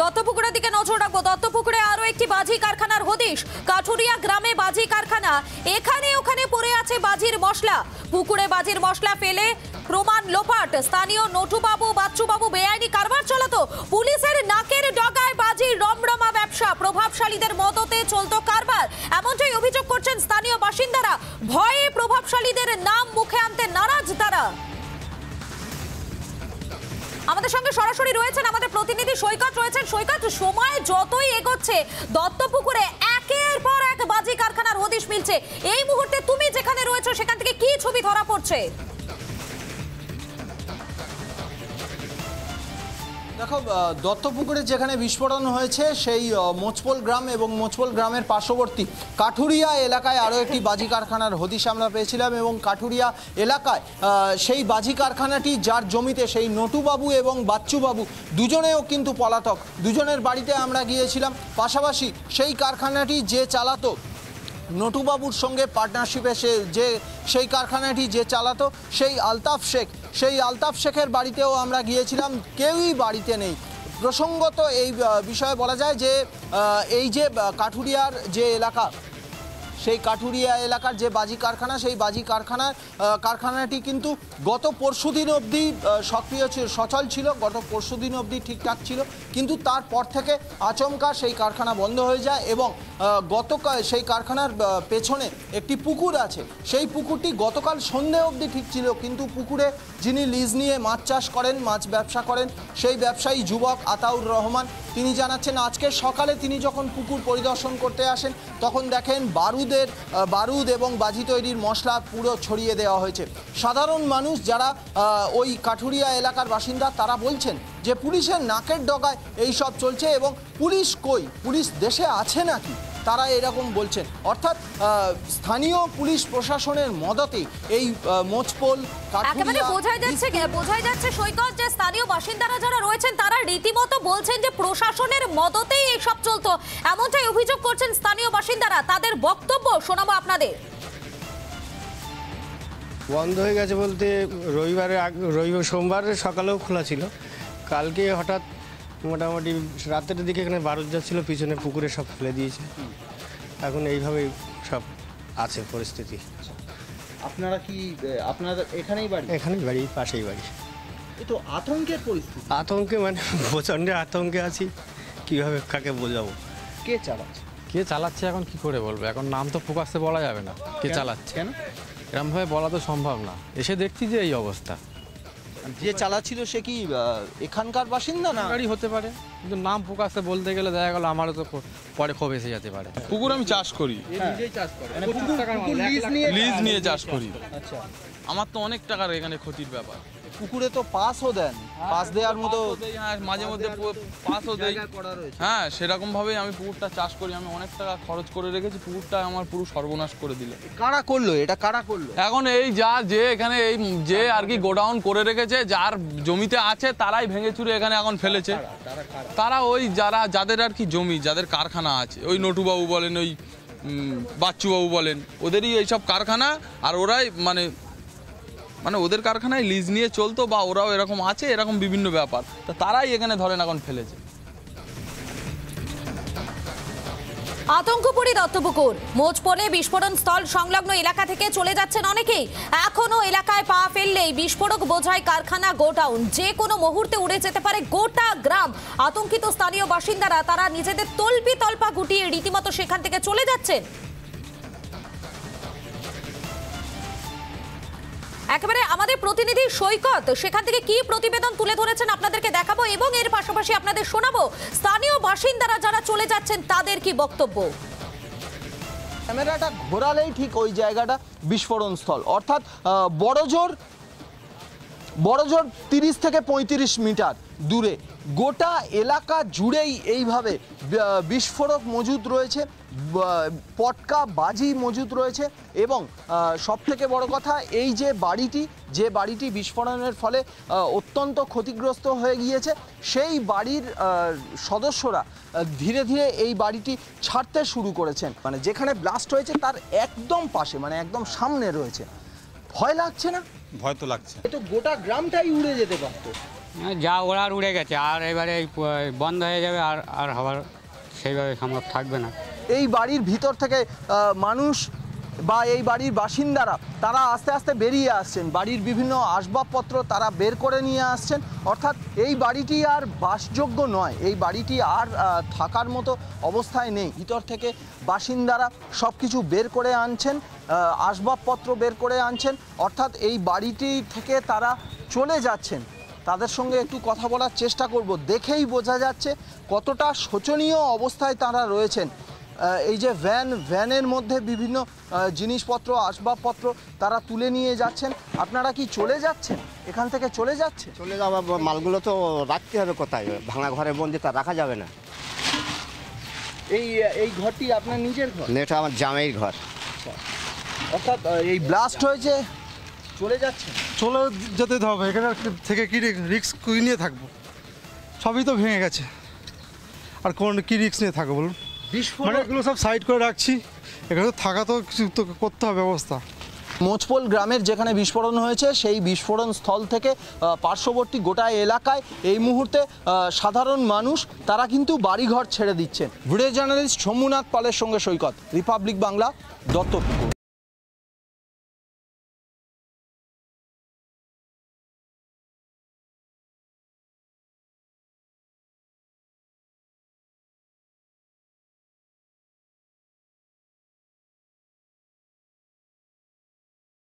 দত্তপুকুরের দিকে নজর রাখব। দত্তপুকুরে আরও একটি বাজি কারখানার হদিশ। কাঠুরিয়া গ্রামে বাজি কারখানা। এখানে ওখানে পড়ে আছে বাজির মশলা। পুকুরে বাজির মশলা ফেলে প্রমাণ লোপাট। স্থানীয় নটুবাবু, বাচ্চুবাবু বেআইনি কারবার চালাতো। পুলিশের নাকের ডগায় বাজির রমরমা ব্যবসা। প্রভাবশালীদের মদতে চলতো কারবার। এমনটাই অভিযোগ করছেন স্থানীয় বাসিন্দারা। ভয়ে প্রভাবশালীদের নাম আমাদের সঙ্গে সরাসরি রয়েছেন আমাদের প্রতিনিধি সৈকত রয়েছেন। সৈকত, সময় যতই এগোচ্ছে, দত্তপুকুরে একের পর এক বাজি কারখানার হদিশ মিলছে। এই মুহূর্তে তুমি যেখানে রয়েছে, সেখান থেকে কি ছবি ধরা পড়ছে? দেখো দত্তপুকুরে যেখানে বিস্ফোরণ হয়েছে, সেই মোচপোল গ্রাম এবং মোচপোল গ্রামের পার্শ্ববর্তী কাঠুরিয়া এলাকায় আরও একটি বাজি কারখানার হদিশ আমরা পেয়েছিলাম এবং কাঠুরিয়া এলাকায় সেই বাজি কারখানাটি যার জমিতে সেই নটুবাবু এবং বাচ্চুবাবু দুজনেও কিন্তু পলাতক। দুজনের বাড়িতে আমরা গিয়েছিলাম। পাশাপাশি সেই কারখানাটি যে চালাতো নটুবাবুর সঙ্গে পার্টনারশিপে সে যে সেই কারখানাটি যে চালাতো, সেই আলতাফ শেখ, সেই আলতাফ শেখের বাড়িতেও আমরা গিয়েছিলাম, কেউই বাড়িতে নেই। প্রসঙ্গত এই বিষয়ে বলা যায় যে এই যে কাঠুরিয়ার যে এলাকা সেই কাঠুরিয়া এলাকার যে বাজি কারখানা, সেই বাজি কারখানার কারখানাটি কিন্তু গত পরশু দিন অবধি সক্রিয় ছিল, সচল ছিল। গত পরশু দিন অবধি ঠিকঠাক ছিল। কিন্তু তারপর থেকে আচমকা সেই কারখানা বন্ধ হয়ে যায় এবং গতকাল সেই কারখানার পেছনে একটি পুকুর আছে। সেই পুকুরটি গতকাল সন্ধে অবধি ঠিক ছিল। কিন্তু পুকুরে যিনি লিজ নিয়ে মাছ চাষ করেন, মাছ ব্যবসা করেন, সেই ব্যবসায়ী যুবক আতাউর রহমান, তিনি জানাচ্ছেন, আজকে সকালে তিনি যখন পুকুর পরিদর্শন করতে আসেন, তখন দেখেন বারুদের আহ, বারুদ এবং বাজি তৈরির মশলা পুরো ছড়িয়ে দেওয়া হয়েছে। সাধারণ মানুষ যারা ওই কাঠুরিয়া এলাকার বাসিন্দা তারা বলছেন যে পুলিশের নাকের ডগায় এই সব চলছে এবং পুলিশ কই? পুলিশ দেশে আছে নাকি? তারা এরকম বলছেন। অর্থাৎ স্থানীয় পুলিশ প্রশাসনের মদতে এই মোচপোল একেবারে বোঝাই যাচ্ছে বোঝাই যাচ্ছে সৈকত যে স্থানীয় বাসিন্দারা যারা রয়েছেন তারা রীতিমতো বলছেন যে প্রশাসনের মদতেই এসব চলতো। এমনটাই অভিযোগ করছেন স্থানীয় বাসিন্দারা। তাদের বক্তব্য শোনাবো আপনাদের। বন্ধ হয়ে গেছে বলতে রবিবারে আগ- রবিবার সোমবার সকালেও খোলা ছিল। কালকে হঠাৎ মোটামুটি রাতের দিকে এখানে বারুদ যাচ্ছিল পিছনে পুকুরে সব ফেলে দিয়েছে। এখন এইভাবেই সব আছে পরিস্থিতি। আপনারা কি আপনারা এখানেই বাড়ি? এখানেই বাড়ি পাশেই বাড়ি। তো আতঙ্কের পরিস্থিতি। আতঙ্কে মানে প্রচণ্ড আতঙ্কে আছি কীভাবে কাকে বোঝাবো? কে চালাচ্ছে? কে চালাচ্ছে এখন কি করে বলব? এখন নাম তো প্রকাশ্যে বলা যাবে না কে চালাচ্ছে। কেন? এরমভাবে বলা তো সম্ভব না। এসে দেখছি যে এই অবস্থা। যে চালাচ্ছিল সে কি এখানকার বাসিন্দা না? গাড়ি হতে পারে কিন্তু নাম প্রকাশে বলতে গেলে দেখা গেল আমারও তো পরে ক্ষোভ এসে যেতে পারে। পুকুর আমি চাষ করি। মানে লিজ নিয়ে লিজ নিয়ে চাষ করি। আচ্ছা। আমার তো অনেক টাকার এখানে ক্ষতির ব্যাপার। পুকুরে তো পাসও দেন পাস দেওয়ার মতো হ্যাঁ, মাঝে মধ্যে পাসও দেই। রয়েছে। হ্যাঁ সেরকম ভাবেই আমি পুকুরটা চাষ করি আমি অনেক টাকা খরচ করে রেখেছি পুকুরটা আমার পুরো সর্বনাশ করে দিল। কারা করল? এটা কারা করল? এখন এই যা যে এখানে এই যে আর কি গোডাউন করে রেখেছে যার জমিতে আছে তারাই ভেঙে চুরে এখানে এখন ফেলেছে। তারা ওই যারা যাদের আর কি জমি যাদের কারখানা আছে ওই নটুবাবু বলেন ওই বাচ্চুবাবু বলেন ওদেরই এইসব কারখানা আর ওরাই মানে মানে ওদের কারখানায় লিজ নিয়ে চলতো বা ওরাও এরকম আছে, এরকম বিভিন্ন ব্যাপার। তা তারাই এখানে ধরেন এখন ফেলেছে। আতঙ্কপুরী দত্তপুকুর। মোজপোলে বিস্ফোরণ স্থল সংলগ্ন এলাকা থেকে চলে যাচ্ছেন অনেকেই। এখনও এলাকায় পা ফেললেই বিস্ফোরক বোঝাই কারখানা গোডাউন। যে কোনো মুহূর্তে উড়ে যেতে পারে গোটা গ্রাম। আতঙ্কিত স্থানীয় বাসিন্দারা তারা নিজেদের তল্পি তল্পা গুটিয়ে রীতিমতো সেখান থেকে চলে যাচ্ছেন। একেবারে আমাদের প্রতিনিধি সৈকত, সেখান থেকে কি প্রতিবেদন তুলে ধরেছেন আপনাদেরকে দেখাবো এবং এর পাশাপাশি আপনাদের শোনাবো, স্থানীয় বাসিন্দারা যারা চলে যাচ্ছেন তাদের কি বক্তব্য? ক্যামেরাটা ঘোরালেই ঠিক ওই জায়গাটা বিস্ফোরণ স্থল। অর্থাৎ বড়জোর বড়জোর তিরিশ থেকে পঁয়ত্রিশ মিটার। দূরে। গোটা এলাকা জুড়েই এইভাবে বিস্ফোরক মজুদ রয়েছে পটকা বাজি মজুদ রয়েছে এবং সব থেকে বড় কথা এই যে বাড়িটি যে বাড়িটি বিস্ফোরণের ফলে অত্যন্ত ক্ষতিগ্রস্ত হয়ে গিয়েছে সেই বাড়ির সদস্যরা ধীরে ধীরে এই বাড়িটি ছাড়তে শুরু করেছেন। মানে যেখানে ব্লাস্ট হয়েছে তার একদম পাশে মানে একদম সামনে রয়েছে। ভয় লাগছে না? ভয় তো লাগছে। এ তো গোটা গ্রামটাই উড়ে যেতে পারতো। যা ওড়ার উড়ে গেছে, আর এবারে বন্ধ হয়ে যাবে, আর আর হওয়ার সেইভাবে সম্ভব থাকবে না। এই বাড়ির ভিতর থেকে মানুষ বা এই বাড়ির বাসিন্দারা, তারা আস্তে আস্তে বেরিয়ে আসছেন। বাড়ির বিভিন্ন আসবাবপত্র তারা বের করে নিয়ে আসছেন। অর্থাৎ এই বাড়িটি আর বাসযোগ্য নয়। এই বাড়িটি আর থাকার মতো অবস্থায় নেই। ভিতর থেকে বাসিন্দারা সব কিছু বের করে আনছেন আসবাবপত্র বের করে আনছেন। অর্থাৎ এই বাড়িটি থেকে তারা চলে যাচ্ছেন। তাদের সঙ্গে একটু কথা বলার চেষ্টা করব। দেখেই বোঝা যাচ্ছে কতটা শোচনীয় অবস্থায় তারা রয়েছেন। এই যে ভ্যান ভ্যানের মধ্যে বিভিন্ন জিনিসপত্র আসবাবপত্র তারা তুলে নিয়ে যাচ্ছেন। আপনারা কি চলে যাচ্ছেন? এখান থেকে চলে যাচ্ছে চলে যাওয়া মালগুলো তো রাখতে হবে কোথায়? ভাঙা ঘরে বন্দি তা রাখা যাবে না। এই এই ঘরটি আপনার নিজের ঘর? এটা আমার জামাইয়ের ঘর। অর্থাৎ এই ব্লাস্ট হয়েছে চলে যাচ্ছে? চলে যেতে হবে এখানে থেকে কি রিক্স কী নিয়ে থাকব? সবই তো ভেঙে গেছে। আর কোন কি রিক্স নিয়ে থাকব বলুন? মানে এগুলো সব সাইড করে রাখছি এখানে তো থাকা তো কিছু তো করতে হবে ব্যবস্থা। মোচপোল গ্রামের যেখানে বিস্ফোরণ হয়েছে সেই বিস্ফোরণ স্থল থেকে পার্শ্ববর্তী গোটা এলাকায় এই মুহূর্তে সাধারণ মানুষ তারা কিন্তু বাড়িঘর ছেড়ে দিচ্ছেন। ভিডিও জার্নালিস্ট সোমনাথ পালের সঙ্গে সৈকত রিপাবলিক বাংলা দত্তপুকুর।